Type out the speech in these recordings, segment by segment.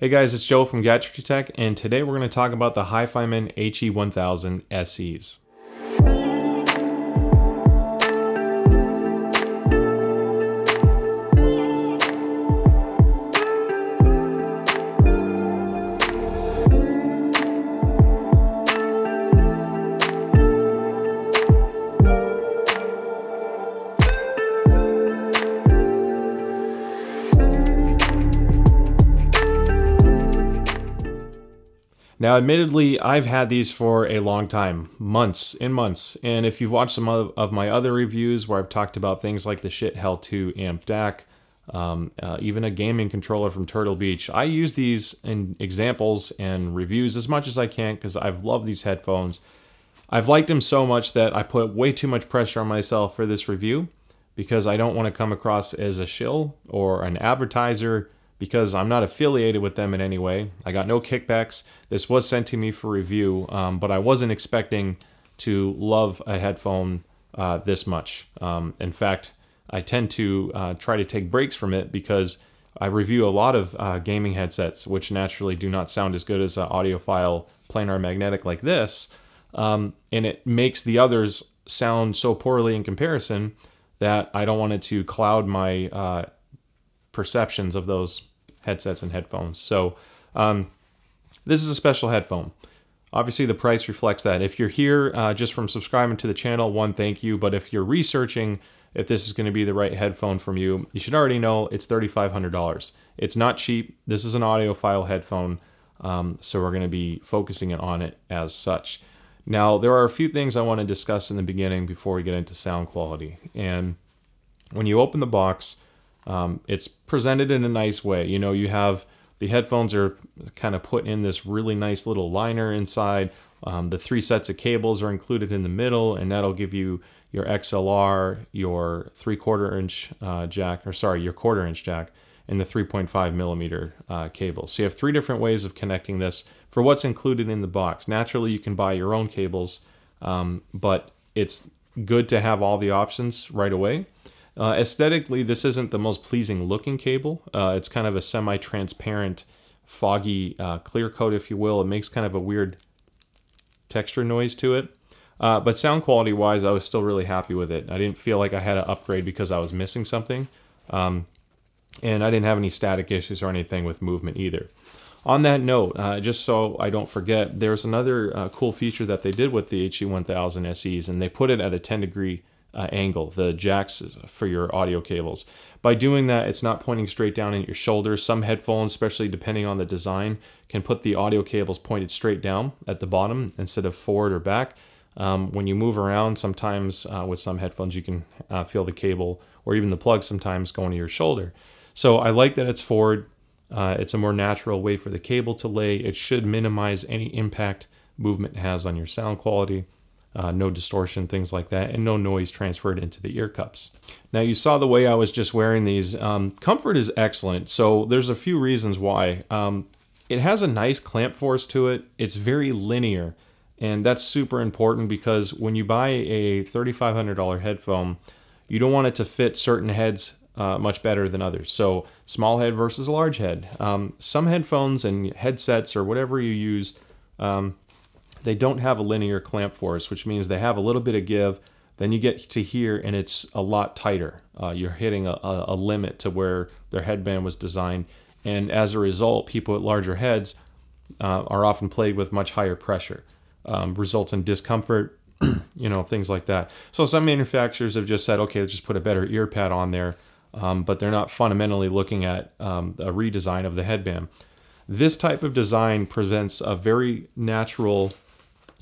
Hey guys, it's Joe from Gadgetry Tech, and today we're going to talk about the HiFiMan HE1000 SEs. Now, admittedly, I've had these for a long time, months and months. And if you've watched some of my other reviews where I've talked about things like the Schiit Hel 2 Amp DAC, um, uh, even a gaming controller from Turtle Beach, I use these in examples and reviews as much as I can because I've loved these headphones. I've liked them so much that I put way too much pressure on myself for this review because I don't want to come across as a shill or an advertiser because I'm not affiliated with them in any way. I got no kickbacks. This was sent to me for review, um, but I wasn't expecting to love a headphone uh, this much. Um, in fact, I tend to uh, try to take breaks from it because I review a lot of uh, gaming headsets, which naturally do not sound as good as an audiophile planar magnetic like this. Um, and it makes the others sound so poorly in comparison that I don't want it to cloud my uh, perceptions of those headsets and headphones. So um, this is a special headphone. Obviously, the price reflects that. If you're here uh, just from subscribing to the channel, one, thank you. But if you're researching if this is going to be the right headphone from you, you should already know it's $3,500. It's not cheap. This is an audiophile headphone, um, so we're going to be focusing on it as such. Now, there are a few things I want to discuss in the beginning before we get into sound quality. And when you open the box, um, it's presented in a nice way. You know, you have the headphones are kind of put in this really nice little liner inside. Um, the three sets of cables are included in the middle, and that'll give you your XLR, your three quarter inch uh, jack, or sorry, your quarter inch jack, and the 3.5 millimeter uh, cable. So you have three different ways of connecting this for what's included in the box. Naturally, you can buy your own cables, um, but it's good to have all the options right away. Uh, aesthetically, this isn't the most pleasing looking cable. Uh, it's kind of a semi-transparent, foggy uh, clear coat, if you will. It makes kind of a weird texture noise to it. Uh, but sound quality wise, I was still really happy with it. I didn't feel like I had to upgrade because I was missing something. Um, and I didn't have any static issues or anything with movement either. On that note, uh, just so I don't forget, there's another uh, cool feature that they did with the HE1000 SEs, and they put it at a 10 degree uh, angle, the jacks for your audio cables. By doing that, it's not pointing straight down at your shoulder. Some headphones, especially depending on the design, can put the audio cables pointed straight down at the bottom instead of forward or back. Um, when you move around, sometimes uh, with some headphones, you can uh, feel the cable or even the plug sometimes going to your shoulder. So I like that it's forward. Uh, it's a more natural way for the cable to lay. It should minimize any impact movement has on your sound quality uh, no distortion, things like that, and no noise transferred into the ear cups. Now you saw the way I was just wearing these. Um, comfort is excellent, so there's a few reasons why. Um, it has a nice clamp force to it. It's very linear, and that's super important because when you buy a $3,500 headphone, you don't want it to fit certain heads uh, much better than others. So small head versus large head. Um, some headphones and headsets or whatever you use, um, they don't have a linear clamp force, which means they have a little bit of give. Then you get to here and it's a lot tighter. Uh, you're hitting a, a, limit to where their headband was designed. And as a result, people with larger heads uh, are often played with much higher pressure. Um, results in discomfort, you know, things like that. So some manufacturers have just said, okay, let's just put a better ear pad on there. Um, but they're not fundamentally looking at um, a redesign of the headband. This type of design presents a very natural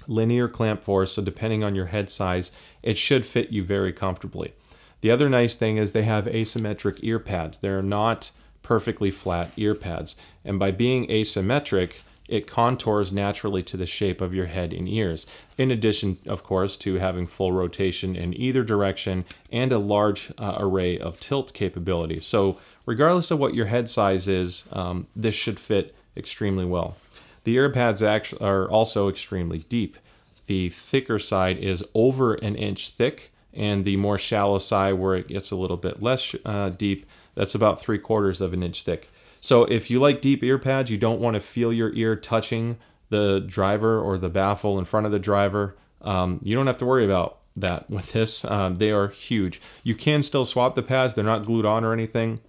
linear clamp force, so depending on your head size, it should fit you very comfortably. The other nice thing is they have asymmetric ear pads. They're not perfectly flat ear pads. And by being asymmetric, it contours naturally to the shape of your head and ears. In addition, of course, to having full rotation in either direction and a large uh, array of tilt capability. So regardless of what your head size is, um, this should fit extremely well. The ear pads are also extremely deep. The thicker side is over an inch thick, and the more shallow side, where it gets a little bit less uh, deep, that's about three quarters of an inch thick. So if you like deep ear pads, you don't want to feel your ear touching the driver or the baffle in front of the driver. Um, you don't have to worry about that with this. Um, they are huge. You can still swap the pads. They're not glued on or anything.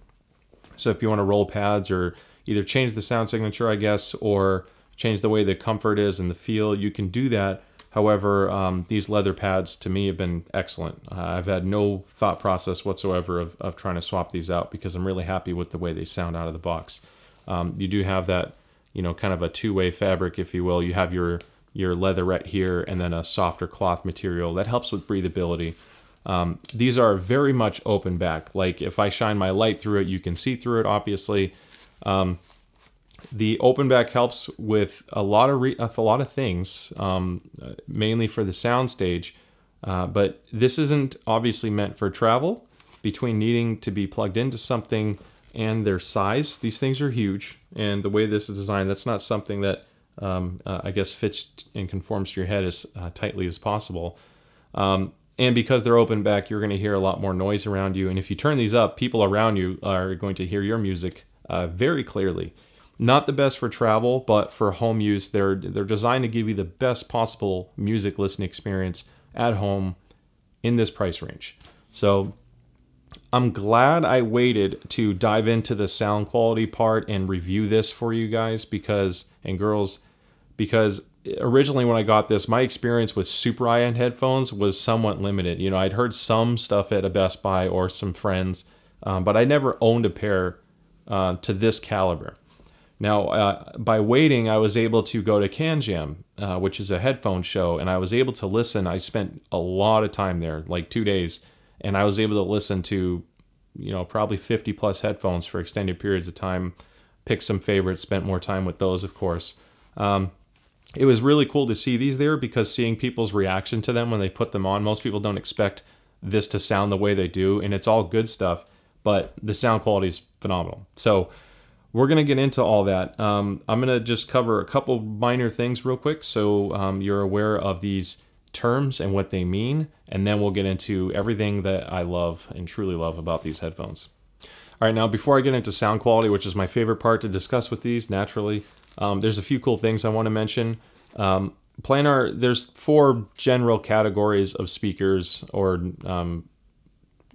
So if you want to roll pads or either change the sound signature, I guess, or change the way the comfort is and the feel, you can do that. However, um, these leather pads to me have been excellent. Uh, I've had no thought process whatsoever of, of trying to swap these out because I'm really happy with the way they sound out of the box. Um, you do have that, you know, kind of a two-way fabric, if you will. You have your your leatherette here and then a softer cloth material that helps with breathability. Um, these are very much open back. Like if I shine my light through it, you can see through it, obviously. Um, the open back helps with a lot of a lot of things, um, mainly for the soundstage. Uh, but this isn't obviously meant for travel. Between needing to be plugged into something and their size, these things are huge. And the way this is designed, that's not something that um, uh, I guess fits and conforms to your head as uh, tightly as possible. Um, and because they're open back, you're going to hear a lot more noise around you. And if you turn these up, people around you are going to hear your music uh, very clearly. Not the best for travel, but for home use, they're they're designed to give you the best possible music listening experience at home in this price range. So I'm glad I waited to dive into the sound quality part and review this for you guys because and girls because originally when I got this my experience with super high-end headphones was somewhat limited. You know, I'd heard some stuff at a Best Buy or some friends, um, but I never owned a pair uh, to this caliber. Now, uh, by waiting, I was able to go to CanJam, uh, which is a headphone show, and I was able to listen. I spent a lot of time there, like two days, and I was able to listen to, you know, probably 50 plus headphones for extended periods of time. Pick some favorites, spent more time with those, of course. Um, it was really cool to see these there because seeing people's reaction to them when they put them on, most people don't expect this to sound the way they do, and it's all good stuff, but the sound quality is phenomenal. So, we're going to get into all that. Um, I'm going to just cover a couple minor things real quick so um, you're aware of these terms and what they mean, and then we'll get into everything that I love and truly love about these headphones. All right, now before I get into sound quality, which is my favorite part to discuss with these naturally, um, there's a few cool things I want to mention. Um, planar, there's four general categories of speakers or um,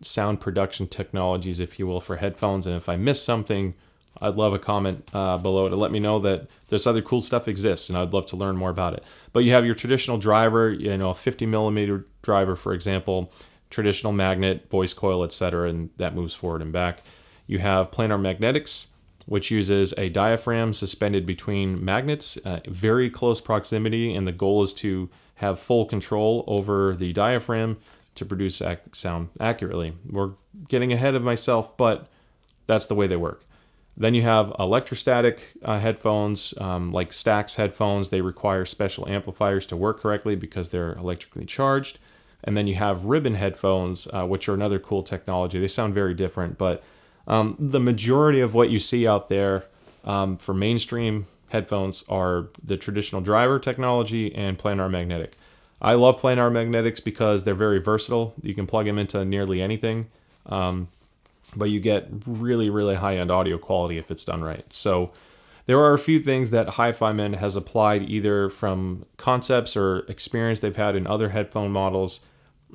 sound production technologies, if you will, for headphones. And if I miss something, I'd love a comment uh, below to let me know that this other cool stuff exists, and I'd love to learn more about it. But you have your traditional driver, you know, a 50 millimeter driver, for example, traditional magnet, voice coil, etc., and that moves forward and back. You have planar magnetics, which uses a diaphragm suspended between magnets, uh, very close proximity, and the goal is to have full control over the diaphragm to produce ac sound accurately. We're getting ahead of myself, but that's the way they work. Then you have electrostatic uh, headphones, um, like Stax headphones. They require special amplifiers to work correctly because they're electrically charged. And then you have ribbon headphones, uh, which are another cool technology. They sound very different, but um, the majority of what you see out there um, for mainstream headphones are the traditional driver technology and planar magnetic. I love planar magnetics because they're very versatile. You can plug them into nearly anything. Um, but you get really, really high end audio quality if it's done right. So there are a few things that HiFiMan has applied either from concepts or experience they've had in other headphone models,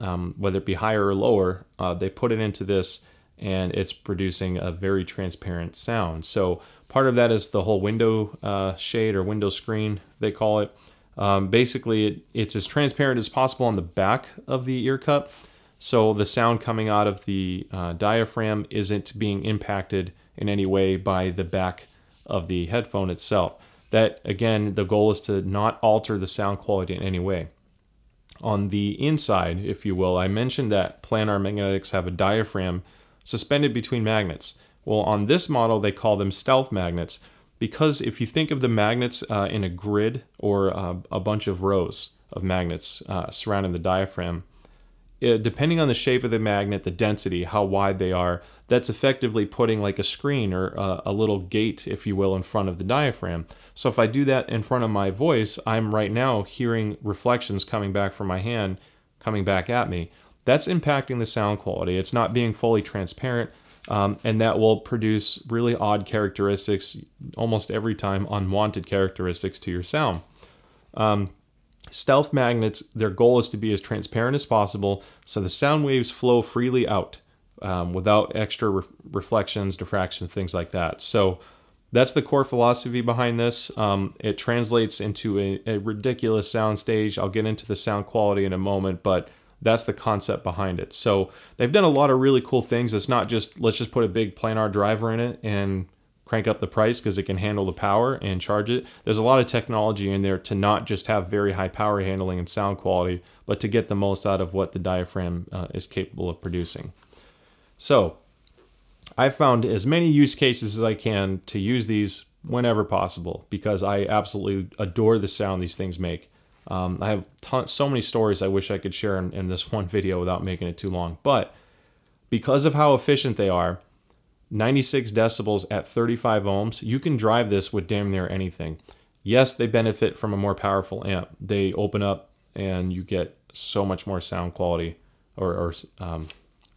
um, whether it be higher or lower. Uh, they put it into this and it's producing a very transparent sound. So part of that is the whole window uh, shade or window screen, they call it. Um, basically, it, it's as transparent as possible on the back of the ear cup so the sound coming out of the uh, diaphragm isn't being impacted in any way by the back of the headphone itself. That, again, the goal is to not alter the sound quality in any way. On the inside, if you will, I mentioned that planar magnetics have a diaphragm suspended between magnets. Well, on this model, they call them stealth magnets because if you think of the magnets uh, in a grid or uh, a bunch of rows of magnets uh, surrounding the diaphragm, depending on the shape of the magnet, the density, how wide they are, that's effectively putting like a screen or a, a, little gate, if you will, in front of the diaphragm. So if I do that in front of my voice, I'm right now hearing reflections coming back from my hand, coming back at me. That's impacting the sound quality. It's not being fully transparent. um, and that will produce really odd characteristics almost every time, unwanted characteristics to your sound. Um, stealth magnets, their goal is to be as transparent as possible so the sound waves flow freely out um, without extra re- reflections, diffractions, things like that. So that's the core philosophy behind this. Um, it translates into a, a ridiculous sound stage. I'll get into the sound quality in a moment, but that's the concept behind it. So they've done a lot of really cool things. It's not just let's just put a big planar driver in it and crank up the price because it can handle the power and charge it. There's a lot of technology in there to not just have very high power handling and sound quality, but to get the most out of what the diaphragm uh, is capable of producing. So I've found as many use cases as I can to use these whenever possible because I absolutely adore the sound these things make. Um, I have so many stories I wish I could share in, in this one video without making it too long. But because of how efficient they are, 96 decibels at 35 ohms, you can drive this with damn near anything. Yes, they benefit from a more powerful amp. They open up and you get so much more sound quality or, or um,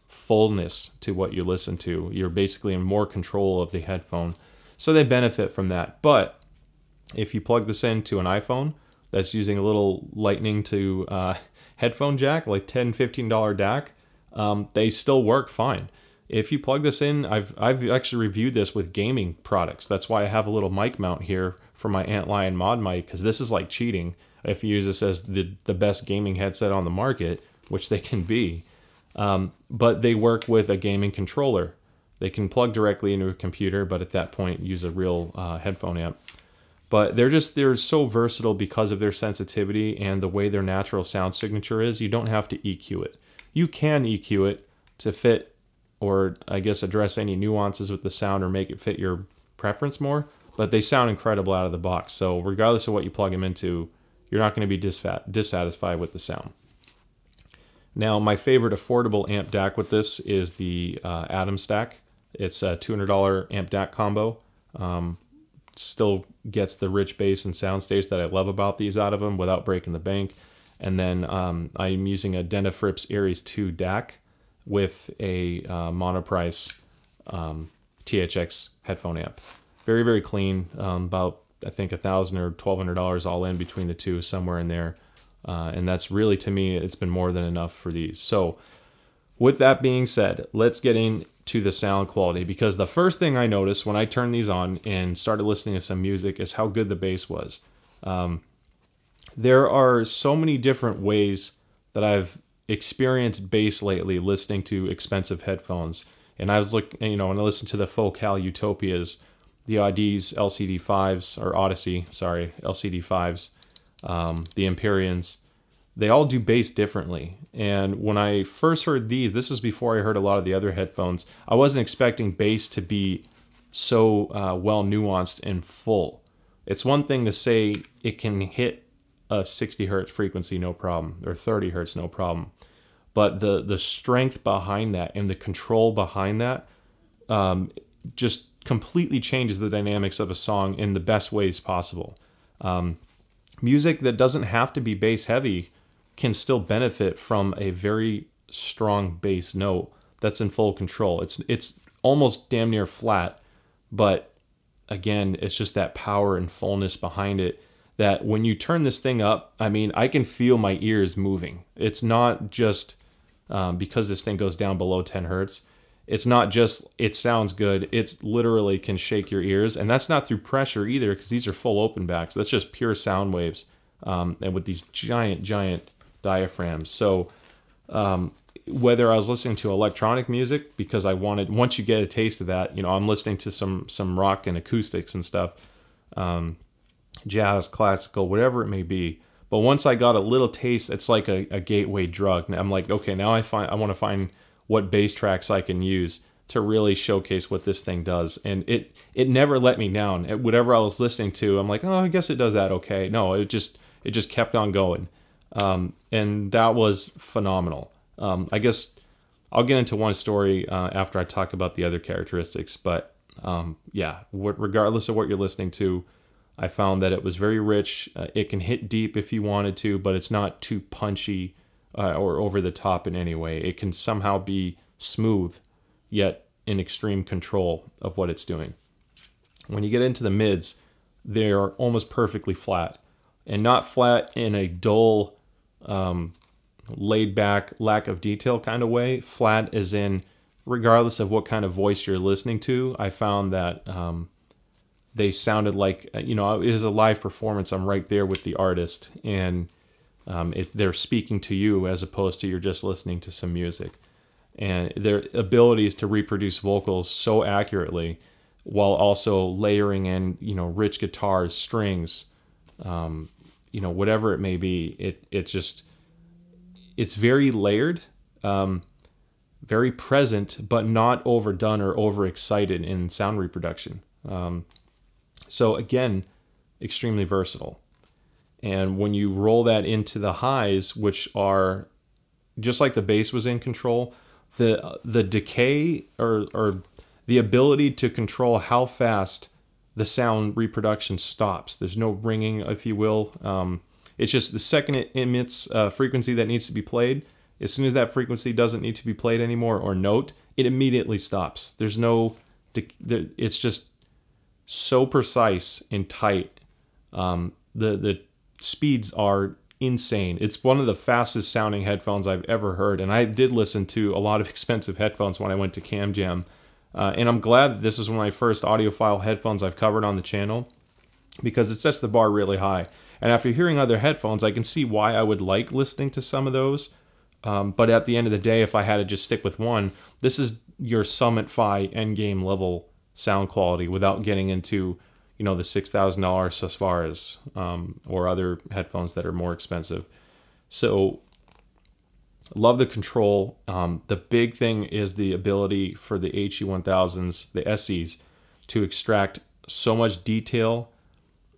fullness to what you listen to. You're basically in more control of the headphone. So they benefit from that. But if you plug this into an iPhone, that's using a little lightning to uh, headphone jack, like $10, $15 DAC, um, they still work fine. If you plug this in, I've, I've actually reviewed this with gaming products. That's why I have a little mic mount here for my Antlion mod mic, because this is like cheating if you use this as the, the best gaming headset on the market, which they can be. Um, but they work with a gaming controller. They can plug directly into a computer, but at that point use a real uh, headphone amp but they're just they're so versatile because of their sensitivity and the way their natural sound signature is you don't have to eq it you can eq it to fit or i guess address any nuances with the sound or make it fit your preference more but they sound incredible out of the box. So regardless of what you plug them into you're not going to be dissatisfied with the sound. Now my favorite affordable amp dac with this is the uh, atom stack. It's a $200 amp dac combo. Um, still gets the rich bass and sound stage that I love about these out of them without breaking the bank. And then um, I'm using a Denafrips Ares 2 DAC with a uh, monoprice um, THX headphone amp. Very, very clean. Um, about, I think, a 1000 or $1,200 all in between the two, somewhere in there. Uh, and that's really, to me, it's been more than enough for these. So, with that being said, let's get into the sound quality because the first thing I noticed when I turned these on and started listening to some music is how good the bass was. Um, there are so many different ways that I've experienced bass lately listening to expensive headphones. And I was looking, you know, when I listened to the Focal Utopias, the Audeze LCD5s, or Audeze, sorry, LCD5s, um, the Empyreans, they all do bass differently. And when I first heard these, this was before I heard a lot of the other headphones, I wasn't expecting bass to be so uh, well nuanced and full. It's one thing to say it can hit a 60 hertz frequency no problem, or 30 hertz no problem. But the, the strength behind that and the control behind that um, just completely changes the dynamics of a song in the best ways possible. Um, music that doesn't have to be bass heavy can still benefit from a very strong bass note that's in full control. It's it's almost damn near flat, but again, it's just that power and fullness behind it that when you turn this thing up, I mean, I can feel my ears moving. It's not just um, because this thing goes down below 10 hertz. It's not just it sounds good. It's literally can shake your ears, and that's not through pressure either, because these are full open backs. That's just pure sound waves, um, and with these giant, giant diaphragms. So um, whether I was listening to electronic music because I wanted once you get a taste of that, you know, I'm listening to some some rock and acoustics and stuff, um, jazz, classical, whatever it may be. But once I got a little taste, it's like a, a gateway drug. And I'm like, okay, now I find I want to find what bass tracks I can use to really showcase what this thing does. And it it never let me down. whatever I was listening to, I'm like, oh, I guess it does that okay. No, it just it just kept on going. Um, and that was phenomenal. Um, I guess I'll get into one story uh, after I talk about the other characteristics, but um, yeah, what regardless of what you're listening to, I found that it was very rich. Uh, it can hit deep if you wanted to, but it's not too punchy uh, or over the top in any way. It can somehow be smooth, yet in extreme control of what it's doing. When you get into the mids, they are almost perfectly flat, and not flat in a dull, um, laid back, lack of detail kind of way. Flat as in, regardless of what kind of voice you're listening to, I found that um, they sounded like you know it is a live performance. I'm right there with the artist, and um, it, they're speaking to you as opposed to you're just listening to some music. And their abilities to reproduce vocals so accurately, while also layering in you know rich guitars, strings, um, you know whatever it may be. It it's just it's very layered. Um, very present, but not overdone or overexcited in sound reproduction. Um, so again, extremely versatile. And when you roll that into the highs, which are just like the bass was in control, the the decay or or the ability to control how fast the sound reproduction stops. There's no ringing, if you will. Um, it's just the second it emits a frequency that needs to be played. As soon as that frequency doesn't need to be played anymore or note, it immediately stops. There's no, it's just so precise and tight. Um, the the speeds are insane. It's one of the fastest sounding headphones I've ever heard, and I did listen to a lot of expensive headphones when I went to CanJam. Uh, and I'm glad this is one of my first audiophile headphones I've covered on the channel because it sets the bar really high. And after hearing other headphones, I can see why I would like listening to some of those. Um, but at the end of the day, if I had to just stick with one, this is your Summit Fi endgame level sound quality without getting into you know the six thousand dollars as far as um, or other headphones that are more expensive. So love the control. Um, the big thing is the ability for the HE1000s, the SEs, to extract so much detail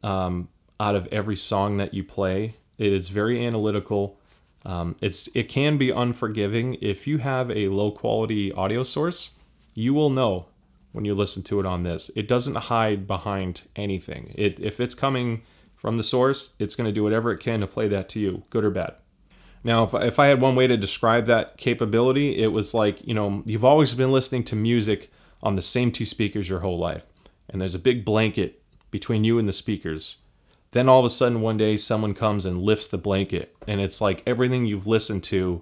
um, out of every song that you play. It is very analytical. Um, it's it can be unforgiving if you have a low quality audio source. You will know when you listen to it on this. It doesn't hide behind anything. It if it's coming from the source, it's going to do whatever it can to play that to you, good or bad. Now, if, if I had one way to describe that capability, it was like, you know, you've always been listening to music on the same two speakers your whole life, and there's a big blanket between you and the speakers. Then all of a sudden, one day, someone comes and lifts the blanket, and it's like everything you've listened to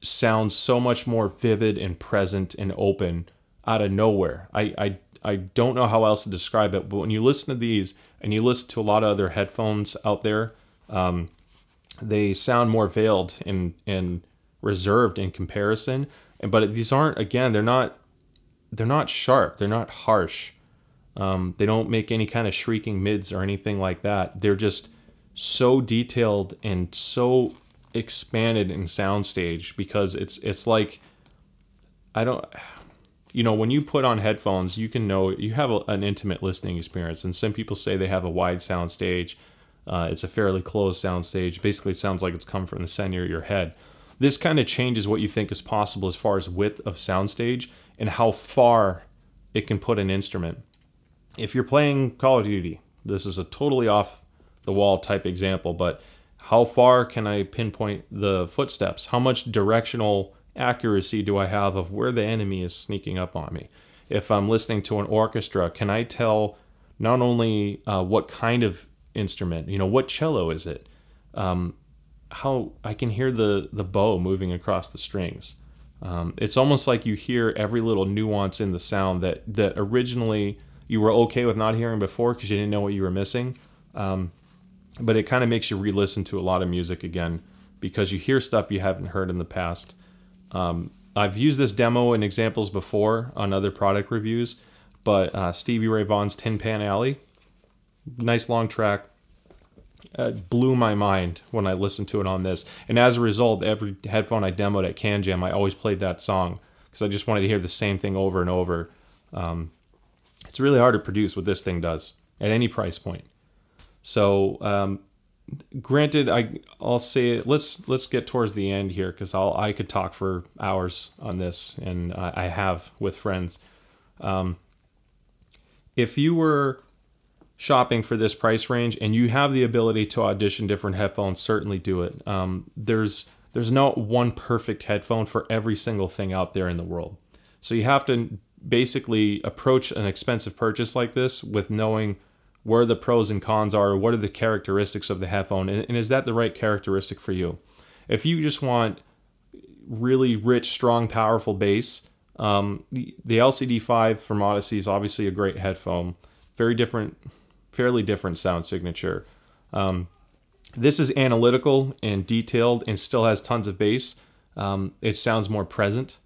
sounds so much more vivid and present and open out of nowhere. I, I, I don't know how else to describe it, but when you listen to these and you listen to a lot of other headphones out there, um, they sound more veiled and, and reserved in comparison. And, but these aren't, again, they're not, they're not sharp. They're not harsh. Um, they don't make any kind of shrieking mids or anything like that. They're just so detailed and so expanded in soundstage because it's it's like I don't you know, when you put on headphones, you can know you have a, an intimate listening experience. And some people say they have a wide sound stage. Uh, it's a fairly closed sound stage. Basically, it sounds like it's come from the center of your head. This kind of changes what you think is possible as far as width of soundstage and how far it can put an instrument. If you're playing Call of Duty, this is a totally off the wall type example, but how far can I pinpoint the footsteps? How much directional accuracy do I have of where the enemy is sneaking up on me? If I'm listening to an orchestra, can I tell not only uh, what kind of instrument, you know, what cello is it? Um, how I can hear the the bow moving across the strings. Um, it's almost like you hear every little nuance in the sound that that originally you were okay with not hearing before because you didn't know what you were missing. Um, but it kind of makes you re-listen to a lot of music again because you hear stuff you haven't heard in the past. Um, I've used this demo in examples before on other product reviews, but uh, Stevie Ray Vaughan's Tin Pan Alley, nice long track, uh, blew my mind when I listened to it on this. And as a result, every headphone I demoed at CanJam, I always played that song because I just wanted to hear the same thing over and over. Um, it's really hard to produce what this thing does at any price point. So um, granted i i'll say let's let's get towards the end here because i'll i could talk for hours on this and i, I have with friends. Um, if you were shopping for this price range and you have the ability to audition different headphones certainly do it. Um, there's there's no one perfect headphone for every single thing out there in the world. So you have to basically approach an expensive purchase like this with knowing where the pros and cons are, what are the characteristics of the headphone, and, is that the right characteristic for you? If you just want really rich, strong, powerful bass, um, the, the LCD5 from Audeze is obviously a great headphone. Very different, fairly different sound signature. Um, this is analytical and detailed and still has tons of bass. Um, it sounds more present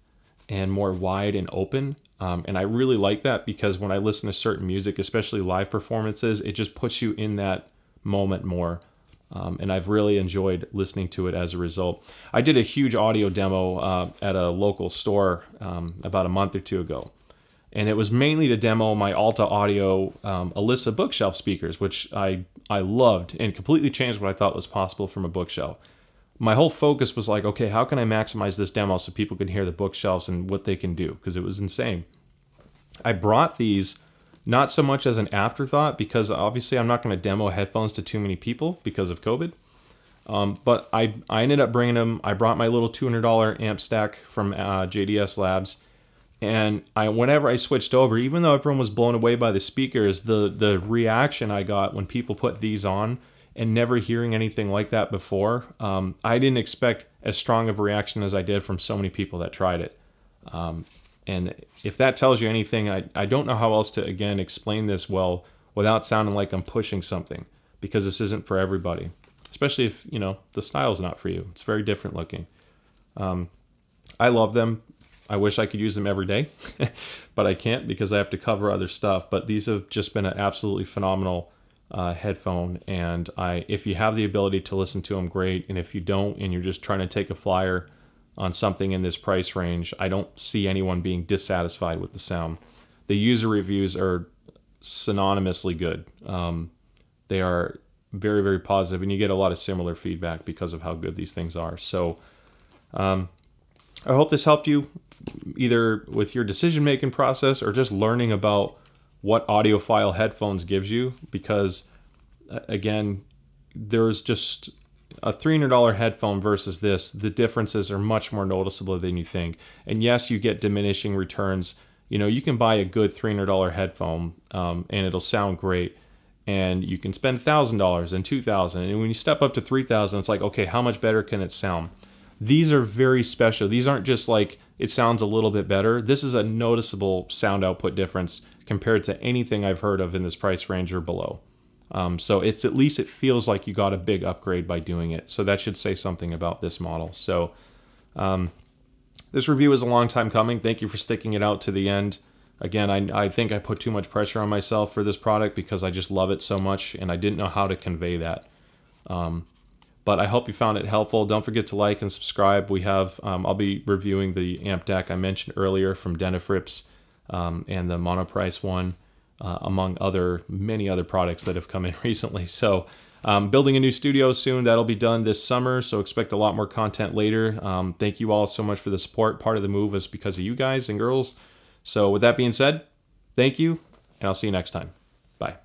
and more wide and open. Um, and I really like that because when I listen to certain music, especially live performances, it just puts you in that moment more. Um, and I've really enjoyed listening to it as a result. I did a huge audio demo uh, at a local store um, about a month or two ago. And it was mainly to demo my Alta Audio um, Alyssa bookshelf speakers, which I, I loved and completely changed what I thought was possible from a bookshelf my whole focus was like, okay, how can I maximize this demo so people can hear the bookshelves and what they can do? Because it was insane. I brought these not so much as an afterthought because obviously I'm not going to demo headphones to too many people because of COVID. Um, but I, I ended up bringing them. I brought my little $200 amp stack from uh, JDS Labs. And I, whenever I switched over, even though everyone was blown away by the speakers, the the reaction I got when people put these on and never hearing anything like that before, um, I didn't expect as strong of a reaction as I did from so many people that tried it. Um, and if that tells you anything, I, I don't know how else to, again, explain this well without sounding like I'm pushing something because this isn't for everybody, especially if, you know, the style's not for you. It's very different looking. Um, I love them. I wish I could use them every day, but I can't because I have to cover other stuff. But these have just been an absolutely phenomenal uh, headphone. And I, if you have the ability to listen to them, great. And if you don't, and you're just trying to take a flyer on something in this price range, I don't see anyone being dissatisfied with the sound. The user reviews are synonymously good. Um, they are very, very positive, and you get a lot of similar feedback because of how good these things are. So, um, I hope this helped you either with your decision making process or just learning about what audiophile headphones gives you because again there's just a $300 headphone versus this the differences are much more noticeable than you think. And yes you get diminishing returns. You know you can buy a good $300 headphone um, and it'll sound great and you can spend $1000 and $2000 and when you step up to $3000 it's like okay how much better can it sound? These are very special. These aren't just like it sounds a little bit better. This is a noticeable sound output difference compared to anything I've heard of in this price range or below. Um, so it's at least it feels like you got a big upgrade by doing it. So that should say something about this model. So um, this review is a long time coming. Thank you for sticking it out to the end. Again, I, I think I put too much pressure on myself for this product because I just love it so much and I didn't know how to convey that. Um, but I hope you found it helpful. Don't forget to like and subscribe. We have um, I'll be reviewing the amp DAC I mentioned earlier from Denafrips um, and the Monoprice one, uh, among other many other products that have come in recently. So, um, building a new studio soon. That'll be done this summer. So expect a lot more content later. Um, thank you all so much for the support. Part of the move is because of you guys and girls. So with that being said, thank you, and I'll see you next time. Bye.